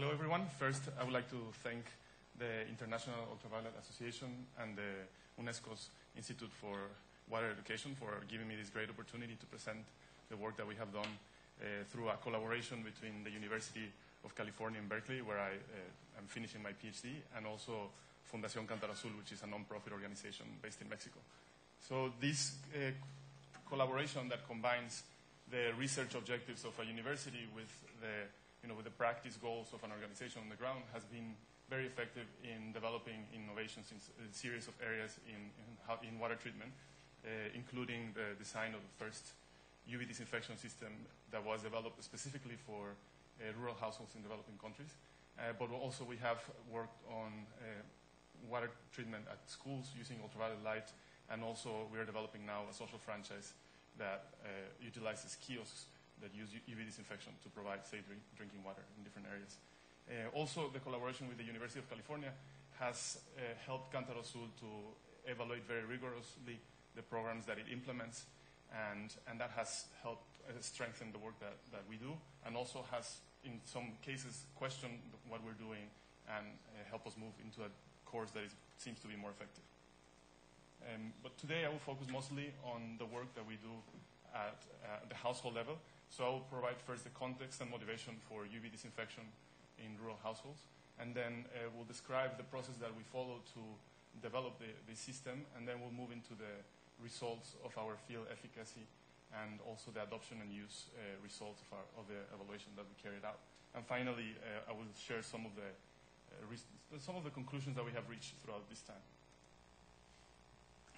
Hello, everyone. First, I would like to thank the International Ultraviolet Association and the UNESCO's Institute for Water Education for giving me this great opportunity to present the work that we have done uh, through a collaboration between the University of California in Berkeley, where I uh, am finishing my PhD, and also Fundación Cántaro Azul, which is a non-profit organization based in Mexico. So this uh, collaboration that combines the research objectives of a university with the, you know, with the practice goals of an organization on the ground has been very effective in developing innovations in a series of areas in, in, in water treatment, uh, including the design of the first UV disinfection system that was developed specifically for uh, rural households in developing countries. Uh, but also we have worked on water treatment at schools using ultraviolet light, and also we are developing now a social franchise that utilizes kiosks that use UV disinfection to provide safe drink, drinking water in different areas. Uh, also, the collaboration with the University of California has uh, helped Cántaro Azul to evaluate very rigorously the programs that it implements, and, and that has helped uh, strengthen the work that, that we do, and also has, in some cases, questioned what we're doing and uh, help us move into a course that is, seems to be more effective. Um, but today I will focus mostly on the work that we do at uh, the household level. So I will provide first the context and motivation for UV disinfection in rural households, and then uh, we'll describe the process that we follow to develop the, the system, and then we'll move into the results of our field efficacy and also the adoption and use uh, results of, our, of, the evaluation that we carried out. And finally, uh, I will share some of the uh, some of the conclusions that we have reached throughout this time.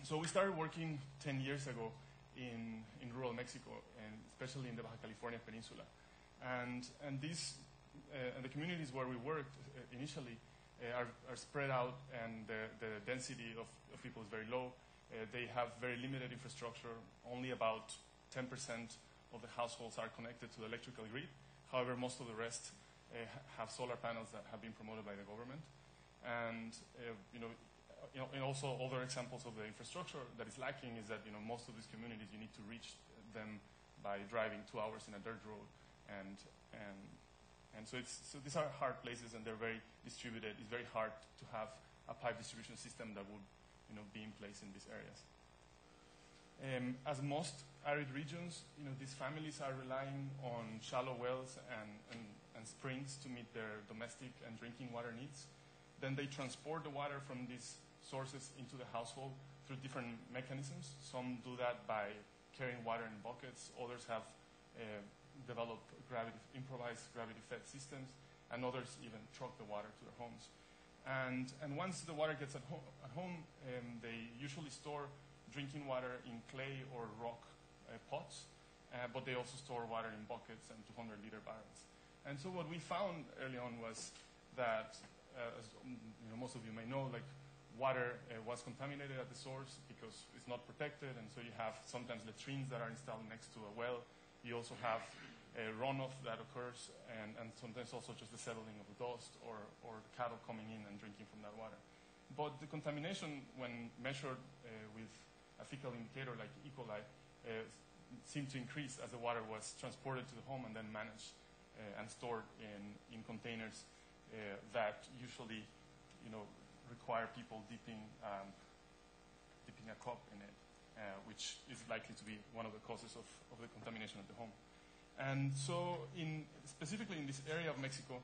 So we started working 10 years ago in, in rural Mexico, and especially in the Baja California Peninsula. And, and, these, uh, and the communities where we worked uh, initially uh, are, are, spread out, and the, the density of, of, people is very low. Uh, they have very limited infrastructure. Only about 10% of the households are connected to the electrical grid. However, most of the rest have solar panels that have been promoted by the government. And, you know, you know, and also other examples of the infrastructure that is lacking is that you know most of these communities you need to reach them by driving two hours in a dirt road, and and and so it's so these are hard places and they're very distributed. It's very hard to have a pipe distribution system that would you know be in place in these areas. Um, as most arid regions, you know, these families are relying on shallow wells and, and, and springs to meet their domestic and drinking water needs. Then they transport the water from these sources into the household through different mechanisms. Some do that by carrying water in buckets. Others have uh, developed gravity, improvised gravity-fed systems, and others even truck the water to their homes. And, and once the water gets at, ho- at home, um, they usually store drinking water in clay or rock uh, pots, uh, but they also store water in buckets and 200 liter barrels. And so what we found early on was that, uh, as you know, most of you may know, like water uh, was contaminated at the source because it's not protected, and so you have sometimes latrines that are installed next to a well. You also have a runoff that occurs, and, and sometimes also just the settling of the dust or, or cattle coming in and drinking from that water. But the contamination, when measured uh, with a fecal indicator like E. coli, uh, seemed to increase as the water was transported to the home and then managed uh, and stored in, in containers uh, that usually, you know, require people dipping, um, dipping a cup in it, uh, which is likely to be one of the causes of, of the contamination of the home. And so, in, specifically in this area of Mexico,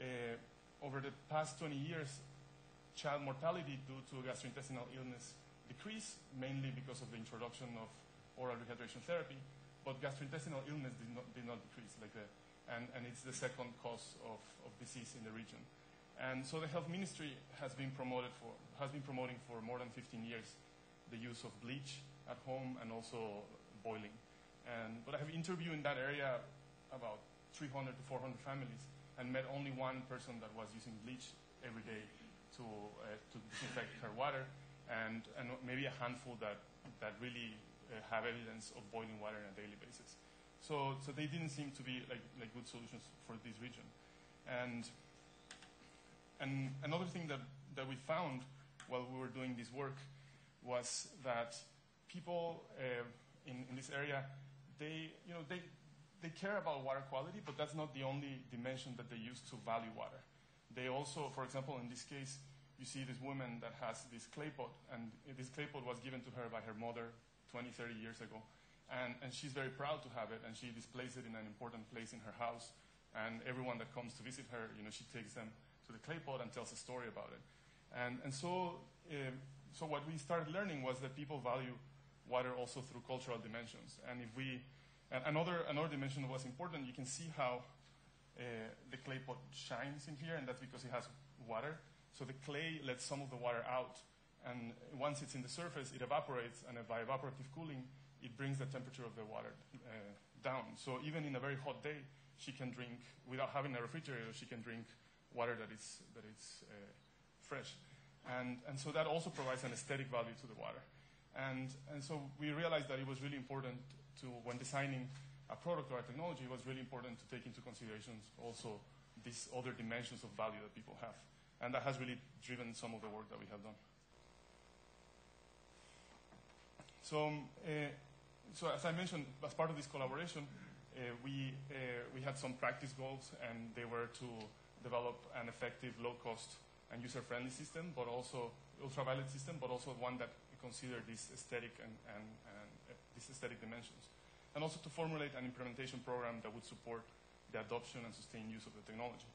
uh, over the past 20 years, child mortality due to gastrointestinal illness decreased, mainly because of the introduction of oral rehydration therapy, but gastrointestinal illness did not, did not decrease, like the, and, and it's the second cause of, of disease in the region. And so the health ministry has been promoted for has been promoting for more than 15 years the use of bleach at home and also boiling. And but I have interviewed in that area about 300 to 400 families and met only one person that was using bleach every day to uh, to disinfect her water, and and maybe a handful that that really uh, have evidence of boiling water on a daily basis. So so they didn't seem to be like like good solutions for this region, and and another thing that, that we found while we were doing this work was that people uh, in, in this area, they, you know, they, they care about water quality, but that's not the only dimension that they use to value water. They also, for example, in this case, you see this woman that has this clay pot, and this clay pot was given to her by her mother 20, 30 years ago. And, and she's very proud to have it, and she displays it in an important place in her house. And everyone that comes to visit her, you know, she takes them the clay pot and tells a story about it. And, and so, um, so what we started learning was that people value water also through cultural dimensions. And if we, and another, another dimension was important, you can see how uh, the clay pot shines in here, and that's because it has water. So the clay lets some of the water out, and once it's in the surface, it evaporates, and by evaporative cooling, it brings the temperature of the water uh, down. So even in a very hot day, she can drink, without having a refrigerator, she can drink water that is, that is uh, fresh. And, and so that also provides an aesthetic value to the water. And, and so we realized that it was really important to, when designing a product or a technology, it was really important to take into consideration also these other dimensions of value that people have. And that has really driven some of the work that we have done. So, uh, so as I mentioned, as part of this collaboration, uh, we, uh, we had some practice goals, and they were to develop an effective, low-cost, and user-friendly system, but also ultraviolet system, but also one that considered these aesthetic and, and, and uh, these aesthetic dimensions. And also to formulate an implementation program that would support the adoption and sustained use of the technology.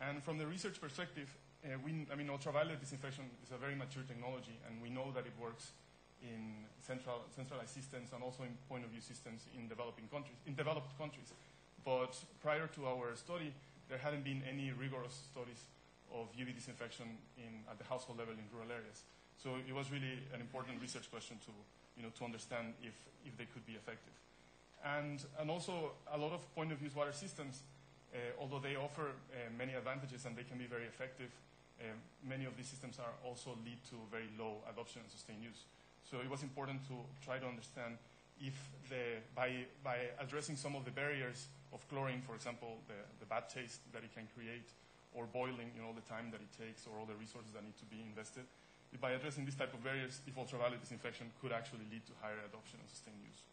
And from the research perspective, uh, we, I mean, ultraviolet disinfection is a very mature technology, and we know that it works in central, centralized systems and also in point-of-use systems in developing countries, in developed countries. But prior to our study, there hadn't been any rigorous studies of UV disinfection in, at the household level in rural areas. So it was really an important research question to, you know, to understand if, if they could be effective. And, and also a lot of point-of-use water systems, uh, although they offer uh, many advantages and they can be very effective, uh, many of these systems are also lead to very low adoption and sustained use. So it was important to try to understand if the, by, by addressing some of the barriers of chlorine, for example, the, the bad taste that it can create, or boiling, you know, the time that it takes, or all the resources that need to be invested, if by addressing these type of barriers, if ultraviolet disinfection could actually lead to higher adoption and sustained use.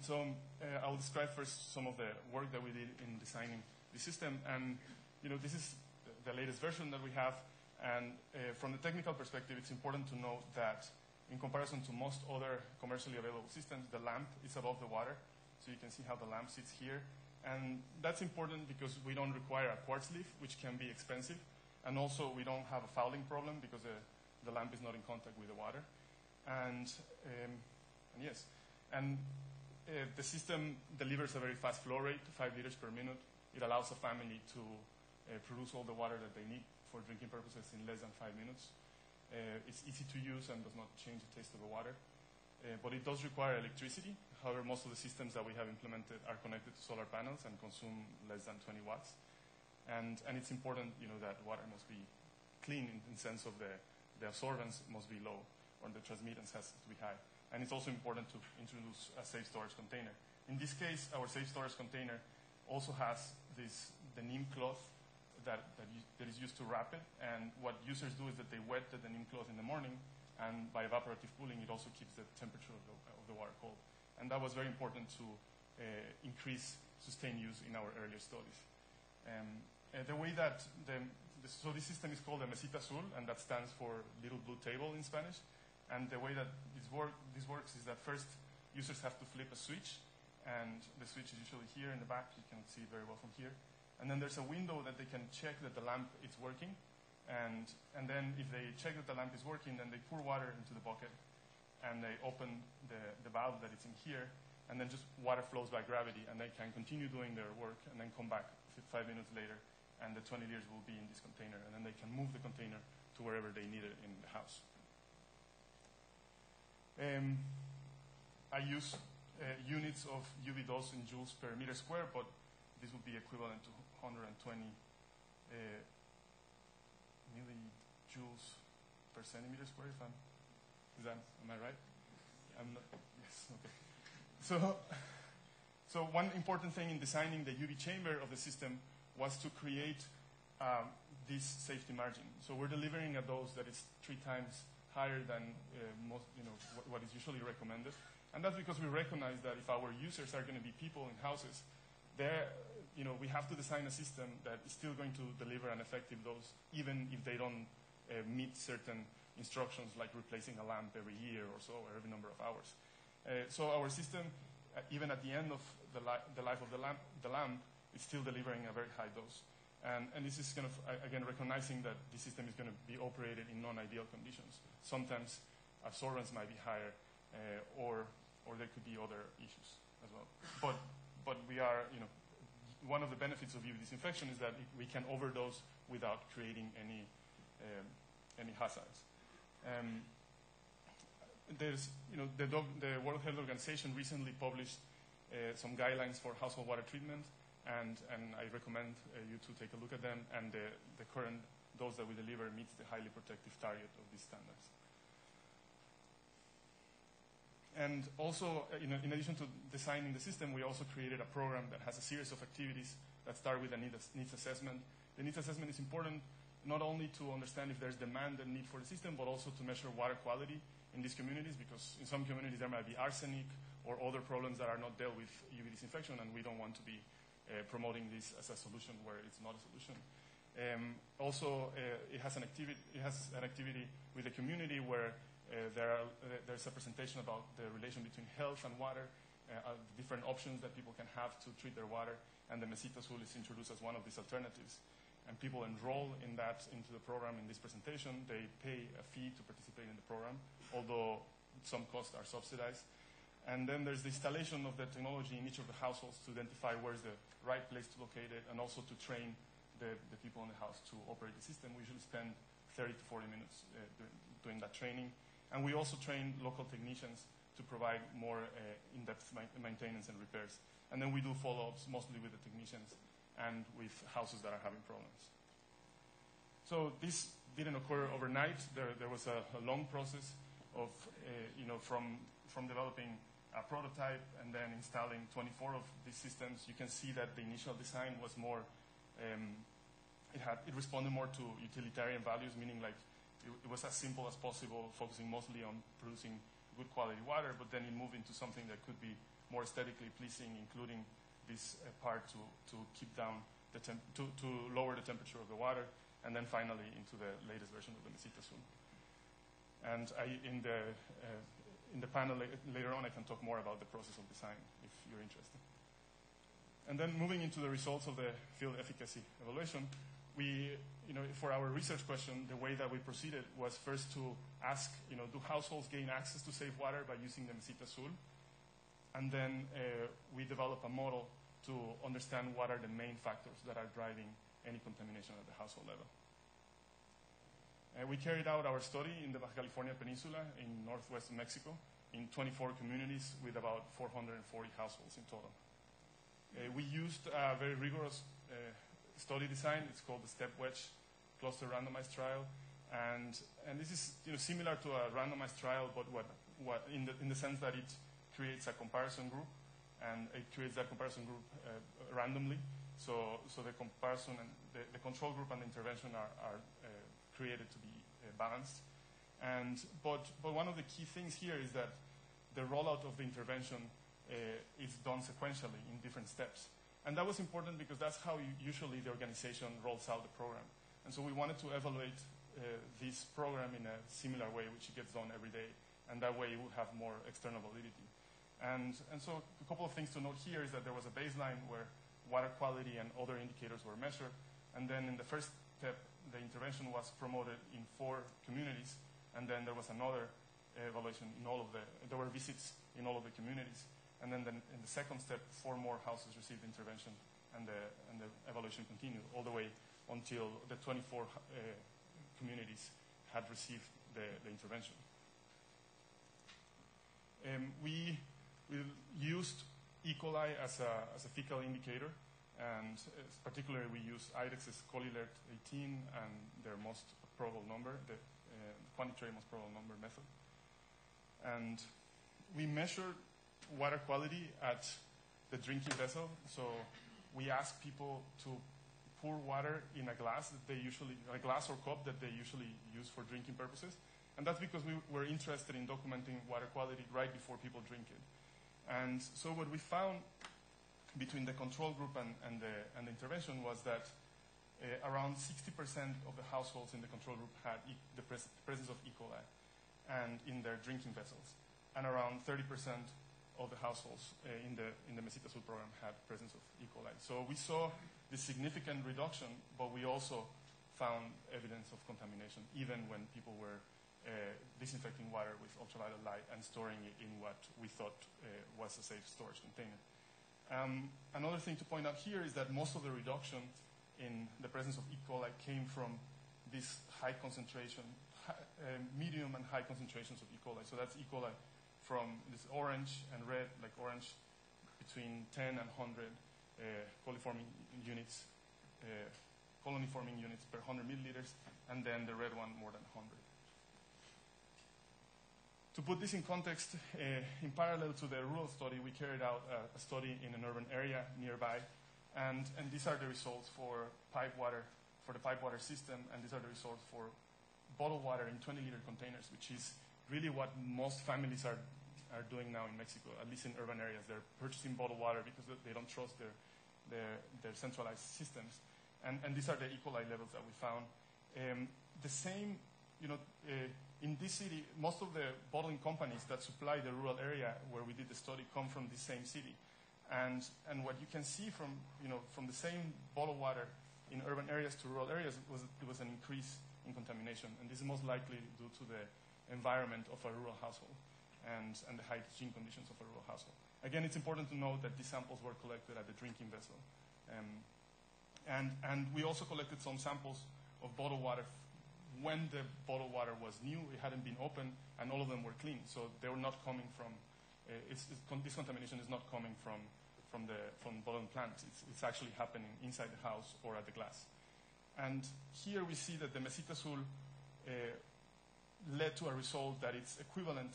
So uh, I will describe first some of the work that we did in designing the system, and you know, this is the latest version that we have. And uh, from the technical perspective, it's important to note that in comparison to most other commercially available systems, the lamp is above the water. So you can see how the lamp sits here. And that's important because we don't require a quartz sleeve, which can be expensive. And also, we don't have a fouling problem because the, the lamp is not in contact with the water. And, um, and yes, and uh, the system delivers a very fast flow rate, 5 liters per minute. It allows a family to uh, produce all the water that they need for drinking purposes in less than five minutes. Uh, it's easy to use and does not change the taste of the water. Uh, but it does require electricity. However, most of the systems that we have implemented are connected to solar panels and consume less than 20 watts. And, and it's important, you know, that water must be clean in the sense of the, the absorbance must be low or the transmittance has to be high. And it's also important to introduce a safe storage container. In this case, our safe storage container also has this, the neem cloth that, that, that is used to wrap it. And what users do is that they wet the neem cloth in the morning, and by evaporative cooling, it also keeps the temperature of the, of the water cold. And that was very important to uh, increase sustained use in our earlier studies. Um, uh, the way that the, the, so this system is called the Mesita Azul, and that stands for Little Blue Table in Spanish. And the way that this, work, this works is that first users have to flip a switch, and the switch is usually here in the back. You can see it very well from here. And then there's a window that they can check that the lamp is working. And, and then if they check that the lamp is working, then they pour water into the bucket and they open the, the valve that is in here, and then just water flows by gravity, and they can continue doing their work and then come back five minutes later, and the 20 liters will be in this container, and then they can move the container to wherever they need it in the house. Um, I use uh, units of UV dose in joules per meter square, but this would be equivalent to 120 uh, millijoules per centimeter square, if I'm am I right? I'm not, yes, okay. So, so one important thing in designing the UV chamber of the system was to create um, this safety margin. So we're delivering a dose that is three times higher than uh, most, you know, what, what is usually recommended. And that's because we recognize that if our users are going to be people in houses, there, you know, we have to design a system that is still going to deliver an effective dose, even if they don't uh, meet certain instructions like replacing a lamp every year or so, or every number of hours. Uh, so our system, uh, even at the end of the, li the life of the lamp, the lamp, is still delivering a very high dose. And, and this is kind of, again, recognizing that the system is going to be operated in non-ideal conditions. Sometimes absorbance might be higher, uh, or or there could be other issues as well. But, but we are, you know, one of the benefits of UV disinfection is that we can overdose without creating any, um, any hazards. Um, there's, you know, the, the, World Health Organization recently published uh, some guidelines for household water treatment, and, and I recommend uh, you to take a look at them, and the, the current dose that we deliver meets the highly protective target of these standards. And also, uh, in, in, addition to designing the system, we also created a program that has a series of activities that start with a needs assessment. The needs assessment is important not only to understand if there's demand and need for the system, but also to measure water quality in these communities, because in some communities there might be arsenic or other problems that are not dealt with UV disinfection, and we don't want to be uh, promoting this as a solution where it's not a solution. Um, also, uh, it has an activity. It has an activity with the community where uh, there are, uh, there's a presentation about the relation between health and water, uh, different options that people can have to treat their water, and the Mesita Azul is introduced as one of these alternatives. And people enroll in that into the program in this presentation. They pay a fee to participate in the program, although some costs are subsidized. And then there's the installation of the technology in each of the households to identify where's the right place to locate it, and also to train the, the people in the house to operate the system. We usually spend 30 to 40 minutes uh, doing, that training. And we also train local technicians to provide more uh, in-depth maintenance and repairs. And then we do follow-ups mostly with the technicians and with houses that are having problems. So this didn't occur overnight. There, there was a, a, long process of, uh, you know, from, from developing a prototype and then installing 24 of these systems. You can see that the initial design was more, um, it, had, it responded more to utilitarian values, meaning like it, it, was as simple as possible, focusing mostly on producing good quality water, but then it moved into something that could be more aesthetically pleasing, including this uh, part to, to keep down the temp to, to lower the temperature of the water, and then finally into the latest version of the Mesita Azul. And I, in the uh, in the panel la later on, I can talk more about the process of design if you're interested. And then moving into the results of the field efficacy evaluation, we, you know, for our research question, the way that we proceeded was first to ask, you know, do households gain access to safe water by using the Mesita Azul? And then uh, we develop a model to understand what are the main factors that are driving any contamination at the household level. Uh, we carried out our study in the Baja California Peninsula in northwest Mexico in 24 communities with about 440 households in total. Uh, we used a very rigorous uh, study design. It's called the step wedge cluster randomized trial. And, and this is you know, similar to a randomized trial, but what, what in, the, in the sense that it creates a comparison group, and it creates that comparison group uh, randomly. So, so the comparison and the, the, control group and the intervention are, are uh, created to be uh, balanced. And, but, but one of the key things here is that the rollout of the intervention uh, is done sequentially in different steps. And that was important because that's how usually the organization rolls out the program. And so we wanted to evaluate uh, this program in a similar way, which it gets done every day. And that way it would have more external validity. And, and so a couple of things to note here is that there was a baseline where water quality and other indicators were measured. And then in the first step, the intervention was promoted in four communities. And then there was another evaluation in all of the, there were visits in all of the communities. And then the, in the second step, four more houses received intervention, and the, and the evaluation continued all the way until the 24 uh, communities had received the, the intervention. Um, we, we used E. coli as a, as a fecal indicator, and particularly we used IDEXX's Colilert 18 and their most probable number, the uh, quantitative most probable number method. And we measured water quality at the drinking vessel. So we ask people to pour water in a glass that they usually, a glass or cup that they usually use for drinking purposes. And that's because we were interested in documenting water quality right before people drink it. And so what we found between the control group and, and, the, and the intervention was that uh, around 60% of the households in the control group had e- the pres- presence of E. coli and in their drinking vessels. And around 30% of the households uh, in the, in the Mesita program had presence of E. coli. So we saw this significant reduction, but we also found evidence of contamination, even when people were disinfecting water with ultraviolet light and storing it in what we thought uh, was a safe storage container. Um, another thing to point out here is that most of the reduction in the presence of E. coli came from this high concentration, uh, medium and high concentrations of E. coli. So that's E. coli from this orange and red, like orange, between 10 and 100 uh, coliforming units, uh, colony forming units per 100 milliliters, and then the red one more than 100. To put this in context, uh, in parallel to the rural study, we carried out a, a study in an urban area nearby, and, and these are the results for pipe water, for the pipe water system, and these are the results for bottled water in 20 liter containers, which is really what most families are, are doing now in Mexico, at least in urban areas. They're purchasing bottled water because they don't trust their, their, their centralized systems. And, and these are the E. coli levels that we found. Um, the same, you know, uh, in this city, most of the bottling companies that supply the rural area where we did the study come from the same city. And, and what you can see from, you know, from the same bottled water in urban areas to rural areas was it was an increase in contamination. And this is most likely due to the environment of a rural household and, and the hygiene conditions of a rural household. Again, it's important to note that these samples were collected at the drinking vessel. Um, and, and we also collected some samples of bottled water when the bottled water was new, it hadn't been opened, and all of them were clean. So they were not coming from, uh, it's, it's, con- this contamination is not coming from, from the from bottling plants. It's, it's actually happening inside the house or at the glass. And here we see that the Mesita uh, led to a result that it's equivalent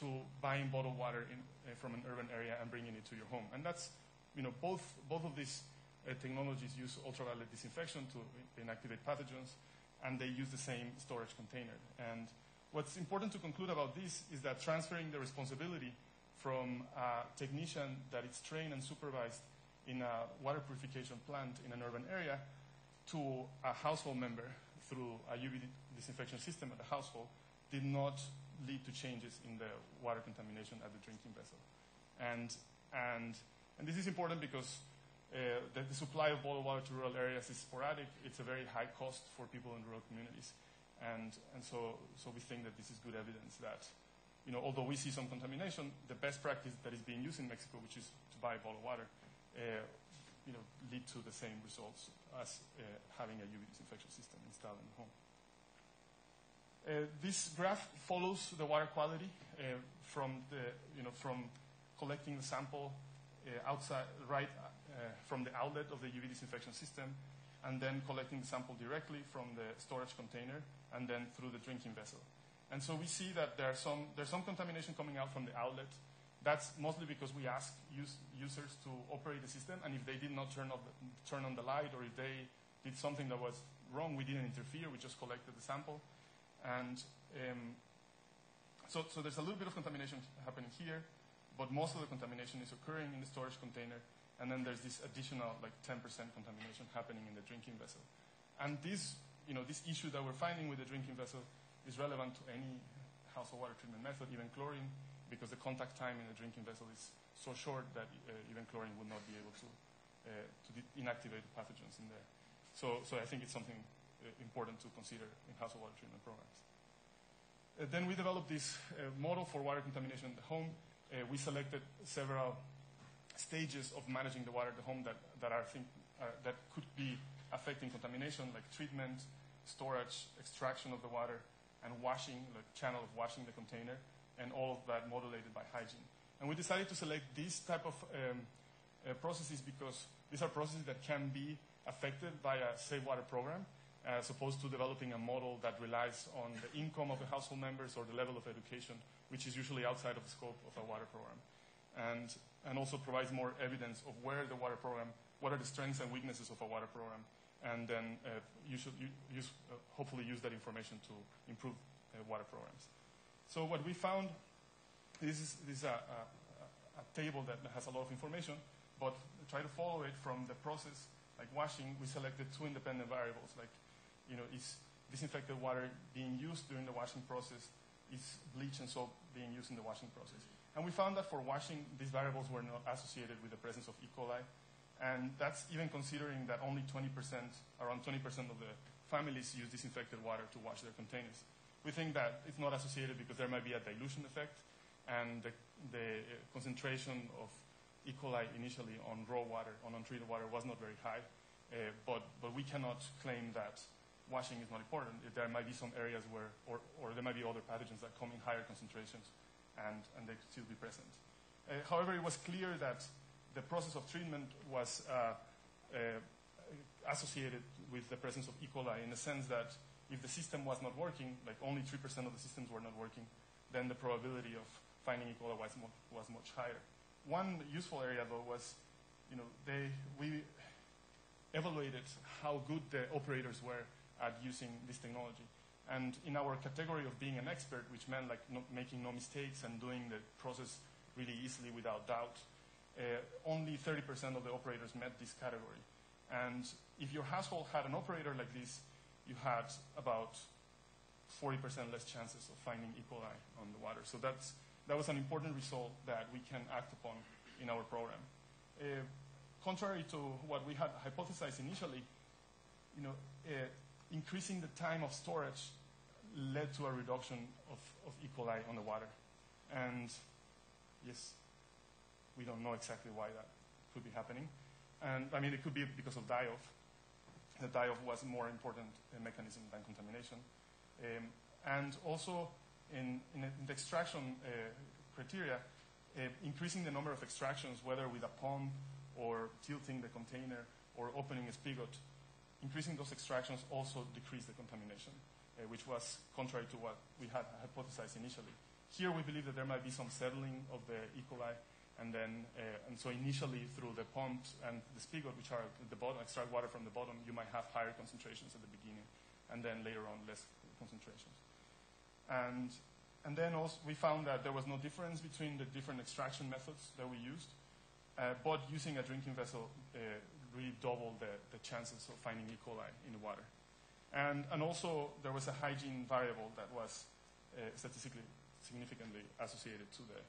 to buying bottled water in, uh, from an urban area and bringing it to your home. And that's, you know, both, both of these uh, technologies use ultraviolet disinfection to inactivate pathogens, and they use the same storage container. And what's important to conclude about this is that transferring the responsibility from a technician that is trained and supervised in a water purification plant in an urban area to a household member through a UV disinfection system at the household did not lead to changes in the water contamination at the drinking vessel. And, and, and this is important because uh, the, the, supply of bottled water to rural areas is sporadic. It's a very high cost for people in rural communities. And, and so, so we think that this is good evidence that, you know, although we see some contamination, the best practice that is being used in Mexico, which is to buy bottled water, uh, you know, lead to the same results as uh, having a UV disinfection system installed in the home. Uh, this graph follows the water quality uh, from the, you know, from collecting the sample uh, outside, right from the outlet of the UV disinfection system, and then collecting the sample directly from the storage container, and then through the drinking vessel. And so we see that there's some, there's some contamination coming out from the outlet. That's mostly because we ask use, users to operate the system, and if they did not turn, the, turn on the light, or if they did something that was wrong, we didn't interfere, we just collected the sample. And um, so, so there's a little bit of contamination happening here, but most of the contamination is occurring in the storage container, and then there's this additional like 10% contamination happening in the drinking vessel. And this, you know, this issue that we're finding with the drinking vessel is relevant to any household water treatment method, even chlorine, because the contact time in the drinking vessel is so short that uh, even chlorine would not be able to, uh, to inactivate the pathogens in there. So, so I think it's something uh, important to consider in household water treatment programs. then we developed this model for water contamination in the home. we selected several stages of managing the water at the home that, that, are think, uh, that could be affecting contamination, like treatment, storage, extraction of the water, and washing, like channel of washing the container, and all of that modulated by hygiene. And we decided to select these type of um, uh, processes because these are processes that can be affected by a safe water program, as opposed to developing a model that relies on the income of the household members or the level of education, which is usually outside of the scope of a water program. And and also provides more evidence of where the water program, what are the strengths and weaknesses of a water program, and then uh, you should use, uh, hopefully use that information to improve uh, water programs. So what we found, this is, this is a, a, a, table that has a lot of information, but try to follow it from the process, like washing, we selected two independent variables, like, you know, is disinfected water being used during the washing process, is bleach and soap being used in the washing process. And we found that for washing, these variables were not associated with the presence of E. coli. And that's even considering that only 20%, around 20% of the families use disinfected water to wash their containers. We think that it's not associated because there might be a dilution effect, and the, the concentration of E. coli initially on raw water, on untreated water, was not very high. Uh, but, but we cannot claim that washing is not important. There might be some areas where, or, or there might be other pathogens that come in higher concentrations and, and they could still be present. Uh, however, it was clear that the process of treatment was uh, uh, associated with the presence of E. coli in the sense that if the system was not working, like only 3% of the systems were not working, then the probability of finding E. coli was, mo- was much higher. One useful area, though, was you know, they, we evaluated how good the operators were at using this technology. And in our category of being an expert, which meant like not making no mistakes and doing the process really easily without doubt, uh, only 30% of the operators met this category. And if your household had an operator like this, you had about 40% less chances of finding E. coli on the water. So that's, that was an important result that we can act upon in our program. Uh, contrary to what we had hypothesized initially, you know, uh, increasing the time of storage led to a reduction of, of E. coli on the water. And yes, we don't know exactly why that could be happening. And I mean, it could be because of die-off. The die-off was a more important uh, mechanism than contamination. Um, and also, in, in, in the extraction uh, criteria, uh, increasing the number of extractions, whether with a pump or tilting the container or opening a spigot, increasing those extractions also decreased the contamination, uh, which was contrary to what we had hypothesized initially. Here we believe that there might be some settling of the E. coli, and then, uh, and so initially through the pumps and the spigot, which are the bottom, extract water from the bottom, you might have higher concentrations at the beginning, and then later on less concentrations. And, and then also we found that there was no difference between the different extraction methods that we used, uh, but using a drinking vessel uh, really doubled the, the chances of finding E. coli in the water. And, and also there was a hygiene variable that was uh, statistically significantly associated to the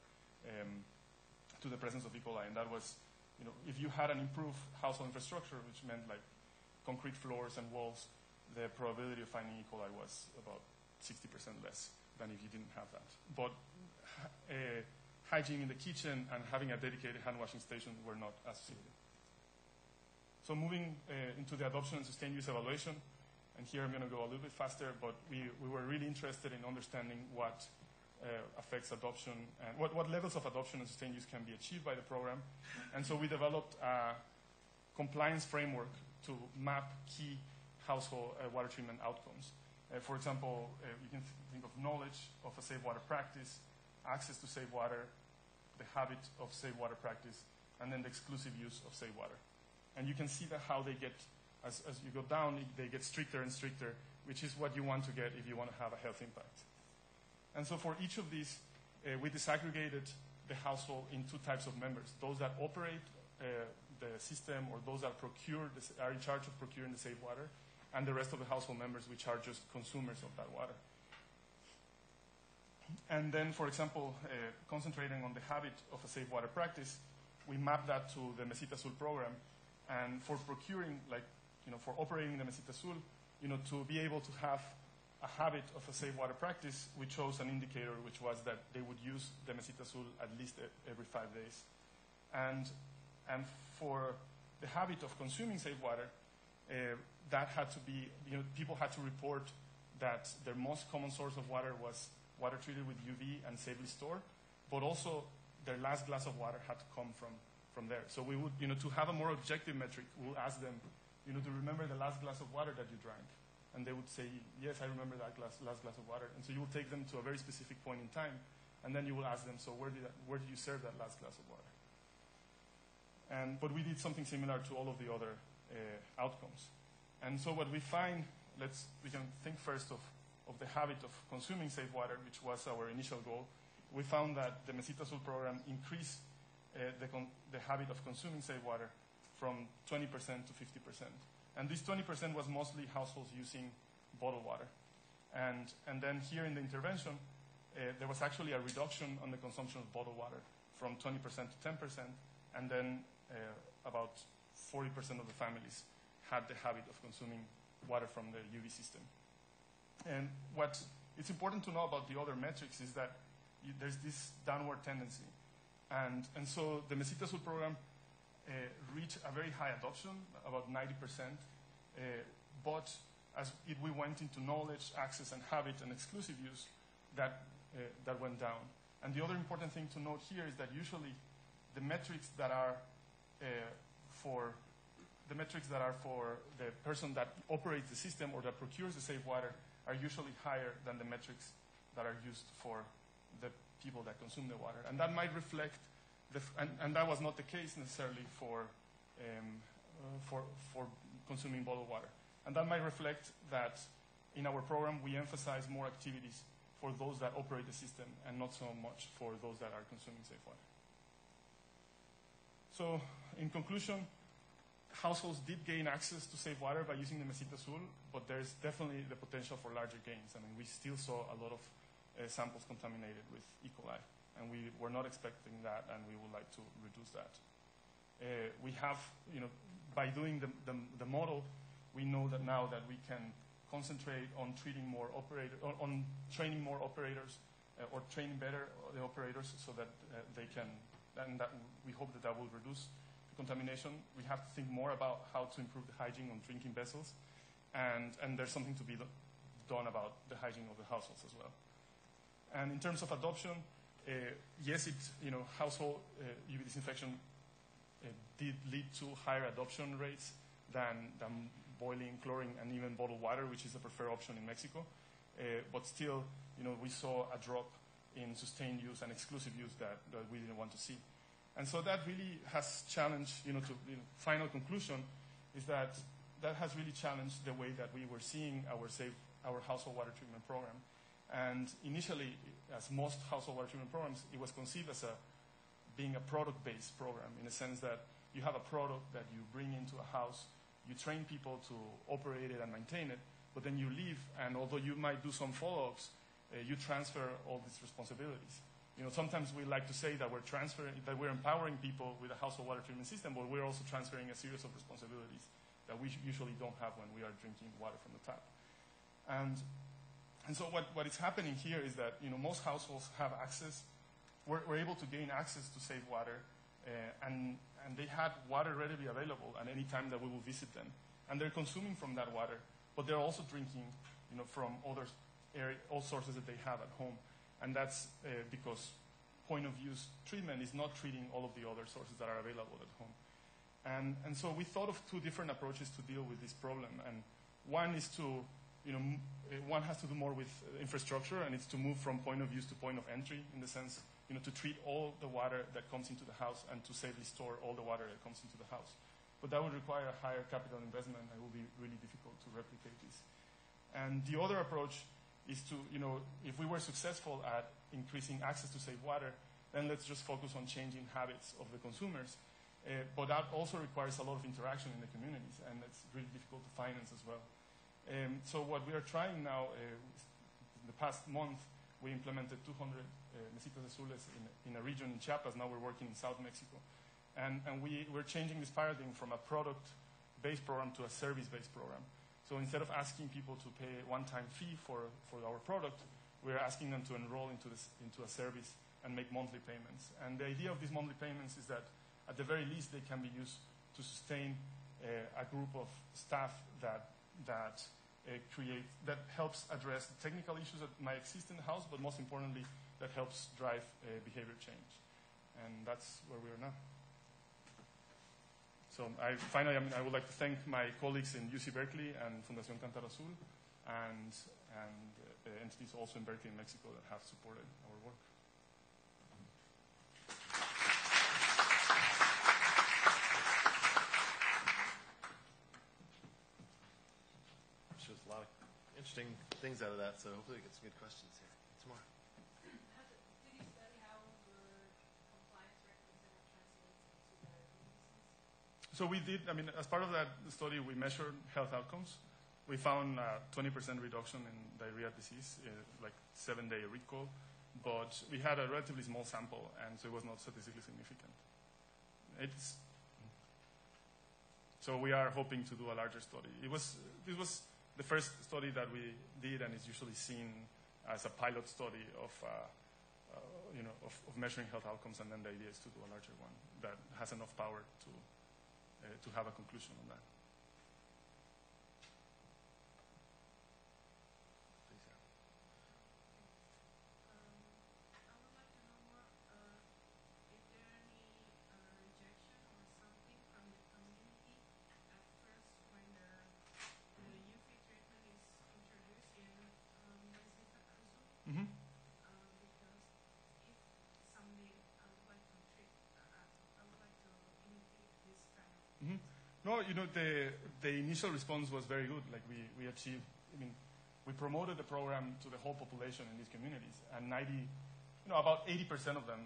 um, to the presence of E. coli, and that was, you know, if you had an improved household infrastructure, which meant like concrete floors and walls, the probability of finding E. coli was about 60% less than if you didn't have that. But uh, hygiene in the kitchen and having a dedicated hand washing station were not associated. So moving uh, into the adoption and sustained use evaluation, and here I'm going to go a little bit faster, but we, we were really interested in understanding what uh, affects adoption and what, what levels of adoption and sustained use can be achieved by the program. And so we developed a compliance framework to map key household uh, water treatment outcomes. Uh, for example, uh, you can think of knowledge of a safe water practice, access to safe water, the habit of safe water practice, and then the exclusive use of safe water. And you can see that how they get, as, as you go down, they get stricter and stricter, which is what you want to get if you want to have a health impact. And so for each of these, uh, we disaggregated the household in two types of members those that operate uh, the system or those that procure are in charge of procuring the safe water, and the rest of the household members, which are just consumers of that water. And then, for example, uh, concentrating on the habit of a safe water practice, we map that to the Mesita Azul program. And for procuring, like, you know, for operating the Mesita Azul, you know, to be able to have a habit of a safe water practice, we chose an indicator which was that they would use the Mesita Azul at least every five days. And, and for the habit of consuming safe water, uh, that had to be, you know, people had to report that their most common source of water was water treated with UV and safely stored, but also their last glass of water had to come from, from there. So we would, you know, to have a more objective metric, we'll ask them, you know, to remember the last glass of water that you drank and they would say, yes, I remember that glass, last glass of water. And so you will take them to a very specific point in time, and then you will ask them, so where did, that, where did you serve that last glass of water? And, but we did something similar to all of the other uh, outcomes. And so what we find, let's, we can think first of of the habit of consuming safe water, which was our initial goal, we found that the Mesita Azul program increased the, the habit of consuming safe water from 20% to 50%. And this 20% was mostly households using bottled water. And, and then here in the intervention, uh, there was actually a reduction on the consumption of bottled water from 20% to 10%, and then uh, about 40% of the families had the habit of consuming water from the UV system. And what it's important to know about the other metrics is that there's this downward tendency. And, and so the Mesita Azul program uh, reached a very high adoption, about 90%. Uh, but as it, we went into knowledge, access, and habit and exclusive use, that, uh, that went down. And the other important thing to note here is that usually the metrics that are uh, for the metrics that are for the person that operates the system or that procures the safe water are usually higher than the metrics that are used for the people that consume the water. And that might reflect, the, and, and, that was not the case necessarily for, um, uh, for, for consuming bottled water. And that might reflect that in our program we emphasize more activities for those that operate the system and not so much for those that are consuming safe water. So, in conclusion, households did gain access to safe water by using the Mesita Azul, but there's definitely the potential for larger gains. I mean, we still saw a lot of samples contaminated with E. coli, and we were not expecting that, and we would like to reduce that. Uh, we have, you know, by doing the, the, the, model, we know that now that we can concentrate on treating more operators, on, on training more operators, uh, or training better the operators so that uh, they can, and that we hope that that will reduce the contamination, we have to think more about how to improve the hygiene on drinking vessels, and, and there's something to be done about the hygiene of the households as well. And in terms of adoption, uh, yes, it, you know, household uh, UV disinfection uh, did lead to higher adoption rates than, than boiling chlorine and even bottled water, which is the preferred option in Mexico. Uh, but still, you know, we saw a drop in sustained use and exclusive use that, that we didn't want to see. And so that really has challenged, you know, to you know, final conclusion is that that has really challenged the way that we were seeing our safe, our household water treatment program. And initially, as most household water treatment programs, it was conceived as a being a product-based program in the sense that you have a product that you bring into a house, you train people to operate it and maintain it, but then you leave, and although you might do some follow-ups, uh, you transfer all these responsibilities. You know, sometimes we like to say that we're transferring, that we're empowering people with a household water treatment system, but we're also transferring a series of responsibilities that we usually don't have when we are drinking water from the tap. And, and so what, what is happening here is that, you know, most households have access, we're, we're able to gain access to safe water, uh, and, and they had water readily available at any time that we will visit them. And they're consuming from that water, but they're also drinking, you know, from other area, all sources that they have at home. And that's uh, because point of use treatment is not treating all of the other sources that are available at home. And, and so we thought of two different approaches to deal with this problem. And one is to, you know, uh, one has to do more with infrastructure, and it's to move from point of use to point of entry, in the sense, you know, to treat all the water that comes into the house and to safely store all the water that comes into the house. But that would require a higher capital investment, and it will be really difficult to replicate this. And the other approach is to, you know, if we were successful at increasing access to safe water, then let's just focus on changing habits of the consumers. Uh, but that also requires a lot of interaction in the communities, and it's really difficult to finance as well. Um, so what we are trying now, uh, in the past month, we implemented 200 uh, Mesitas Azules in, in, a region in Chiapas. Now we're working in South Mexico. And, and we, we're changing this paradigm from a product-based program to a service-based program. So instead of asking people to pay a one-time fee for, for our product, we're asking them to enroll into, this, into a service and make monthly payments. And the idea of these monthly payments is that at the very least they can be used to sustain uh, a group of staff that, that uh, create, that helps address technical issues that might exist in the house, but most importantly, that helps drive uh, behavior change. And that's where we are now. So I, finally, I, mean, I would like to thank my colleagues in UC Berkeley and Fundación Cántaro Azul and, and uh, entities also in Berkeley in Mexico that have supported our work. There's a lot of interesting things out of that. So hopefully we get some good questions here tomorrow. So we did, I mean, as part of that study, we measured health outcomes. We found a 20% reduction in diarrhea disease, uh, like seven-day recall, but we had a relatively small sample, and so it was not statistically significant. It's so we are hoping to do a larger study. It was this was the first study that we did, and is usually seen as a pilot study of. Uh, uh, you know, of, of measuring health outcomes, and then the idea is to do a larger one that has enough power to uh, to have a conclusion on that. Please, yeah. Um, I would like to know more, uh, is there any, uh, rejection or something from the community at first when the, the UV treatment is introduced in, um, Mesita Cruz? Mm-hmm. Um, because if someday I would like to treat, uh, uh, I would like to imitate this kind of. hmm No, you know, the, the initial response was very good. Like, we, we achieved, I mean, we promoted the program to the whole population in these communities, and 90, you know, about 80% of them,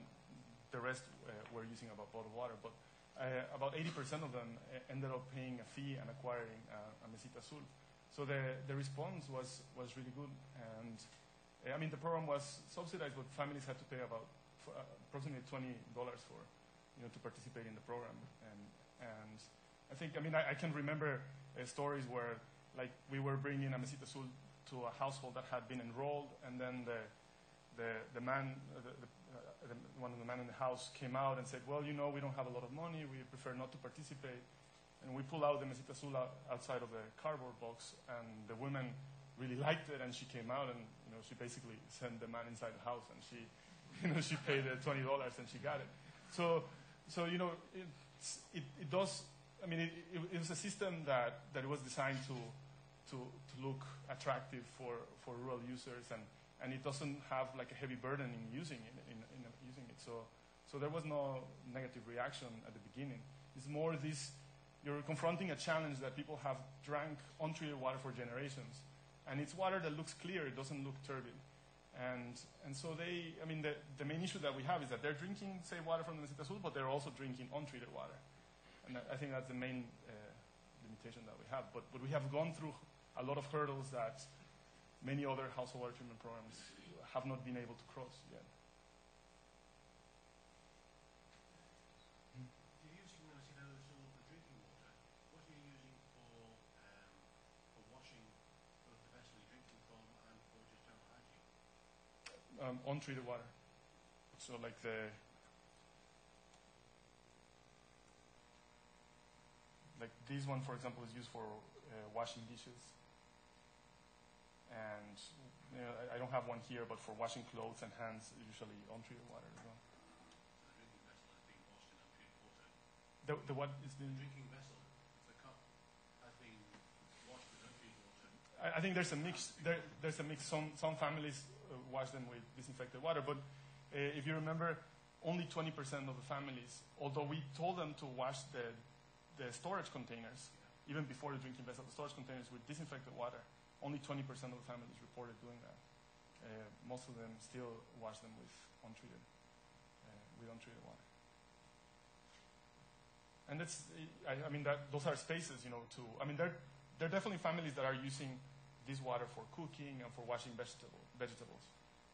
the rest uh, were using about bottled water, but uh, about 80% of them uh, ended up paying a fee and acquiring uh, a Mesita Azul. So the, the response was, was really good, and I mean, the program was subsidized, but families had to pay about uh, approximately $20 for, you know, to participate in the program, and, and I think, I mean, I, I can remember uh, stories where, like, we were bringing a Mesita Azul to a household that had been enrolled, and then the, the, the man, uh, the, uh, the, one of the men in the house came out and said, well, you know, we don't have a lot of money, we prefer not to participate. And we pull out the Mesita Azul outside of the cardboard box, and the woman really liked it, and she came out, and, you know, she basically sent the man inside the house, and she, you know, she paid the $20, and she got it. So, so you know, it's, it, it does, I mean, it, it, it was a system that, that was designed to, to, to look attractive for, for rural users, and, and it doesn't have like a heavy burden in using it. In, in using it. So, so there was no negative reaction at the beginning. It's more this, you're confronting a challenge that people have drank untreated water for generations, and it's water that looks clear, it doesn't look turbid. And, and so they, I mean, the, the main issue that we have is that they're drinking, say, water from the Mesita Azul, but they're also drinking untreated water. And I think that's the main uh, limitation that we have. But, but we have gone through a lot of hurdles that many other household water treatment programs have not been able to cross yet. You're using Mesita Azul for drinking water. What are you using for um, for washing both the vessel you're drinking from and for just general hygiene? Um, untreated water. So like the like this one, for example, is used for uh, washing dishes. And you know, I, I don't have one here, but for washing clothes and hands, usually untreated water as well. The drinking vessel is being washed in untreated water. The, the what is the? Drinking vessel, the cup, has been washed with untreated water. I, I think there's a mix. There, there's a mix. Some some families uh, wash them with disinfected water, but uh, if you remember, only 20% of the families, although we told them to wash the the storage containers, even before the drinking vessel, the storage containers with disinfected water, only 20% of the families reported doing that. Uh, most of them still wash them with untreated uh, with untreated water. And that's, I, I mean, that those are spaces, you know, to, I mean, there, are definitely families that are using this water for cooking and for washing vegetable, vegetables.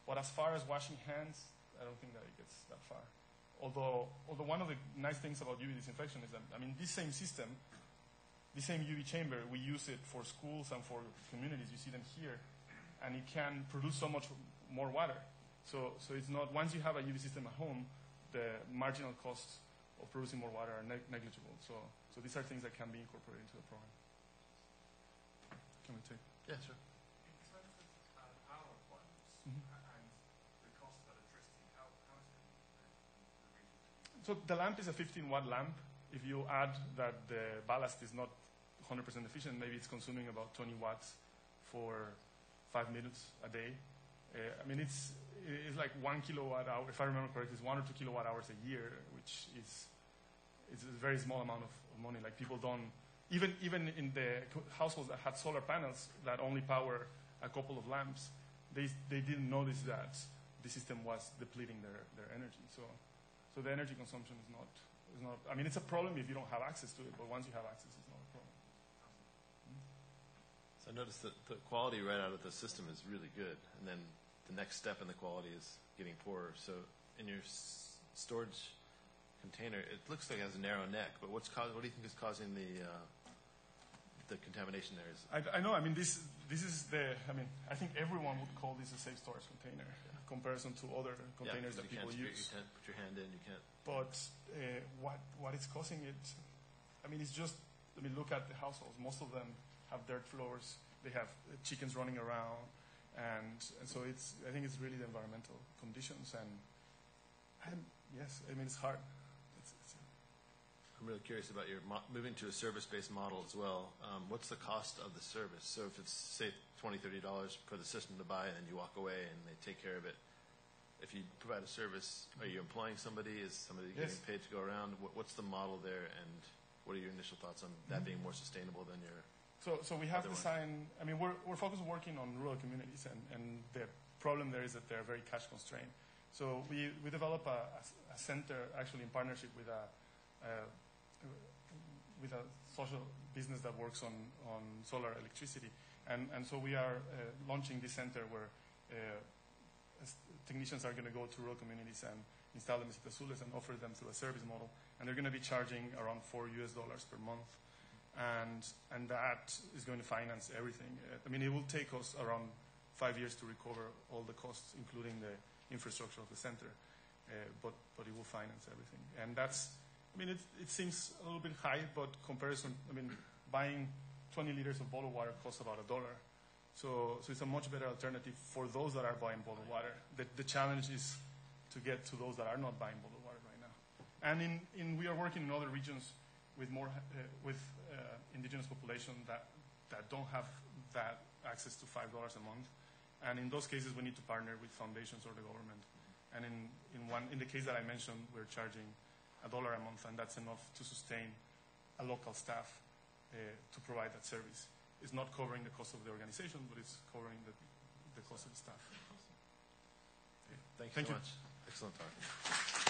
But as far as washing hands, I don't think that it gets that far. Although, although one of the nice things about UV disinfection is that, I mean, this same system, the same UV chamber, we use it for schools and for communities. You see them here. And it can produce so much more water. So, so it's not, once you have a UV system at home, the marginal costs of producing more water are neg- negligible. So, so these are things that can be incorporated into the program. Can we take? Yeah, sure. In terms of uh, power requirements Mhm. a- and the cost of electricity, how, how is it in the, in the region that you So the lamp is a 15 watt lamp. If you add that the ballast is not 100% efficient, maybe it's consuming about 20 watts for five minutes a day. Uh, I mean, it's, it's like one kilowatt hour, if I remember correctly, it's one or two kilowatt hours a year, which is it's a very small amount of, of money. Like people don't, even, even in the households that had solar panels that only power a couple of lamps, they, they didn't notice that the system was depleting their, their energy. So, so the energy consumption is not, is not, I mean, it's a problem if you don't have access to it, but once you have access, it's not a problem. So I noticed that the quality right out of the system is really good, and then the next step in the quality is getting poorer. So in your s- storage container, it looks like it has a narrow neck, but what's cause, what do you think is causing the uh, the contamination there? Is I, I know. I mean, this this is the. I mean, I think everyone would call this a safe storage container, in comparison to other containers yeah, that people use. You can't put your hand in. You can't. But uh, what what is causing it? I mean, it's just. I mean, look at the households. Most of them have dirt floors. They have uh, chickens running around, and, and so it's. I think it's really the environmental conditions, and, and yes, I mean it's hard. I'm really curious about your mo- moving to a service-based model as well. Um, what's the cost of the service? So if it's say twenty, thirty dollars for the system to buy, and then you walk away and they take care of it. If you provide a service, are you employing somebody? Is somebody Yes. getting paid to go around? What, what's the model there, and what are your initial thoughts on that being more sustainable than your? So, so we have designed, I mean, we're, we're focused working on rural communities, and, and the problem there is that they're very cash constrained. So we, we develop a center actually in partnership with a, uh, with a social business that works on, on solar electricity. And, and so we are uh, launching this center where uh, technicians are going to go to rural communities and install the mesitas azules and offer them through a service model. And they're going to be charging around four US dollars per month and and that is going to finance everything. I mean, it will take us around five years to recover all the costs, including the infrastructure of the center, uh, but but it will finance everything. And that's, I mean, it seems a little bit high, but comparison, I mean, buying 20 liters of bottled water costs about a dollar. So, so it's a much better alternative for those that are buying bottled water. The, the challenge is to get to those that are not buying bottled water right now. And in, in we are working in other regions with more uh, with uh, indigenous population that that don't have that access to five dollars a month. And in those cases, we need to partner with foundations or the government. And in, in one in the case that I mentioned, we're charging a dollar a month, and that's enough to sustain a local staff uh, to provide that service. It's not covering the cost of the organization, but it's covering the, the cost of the staff. Thank you Thank so you. much. Excellent talk.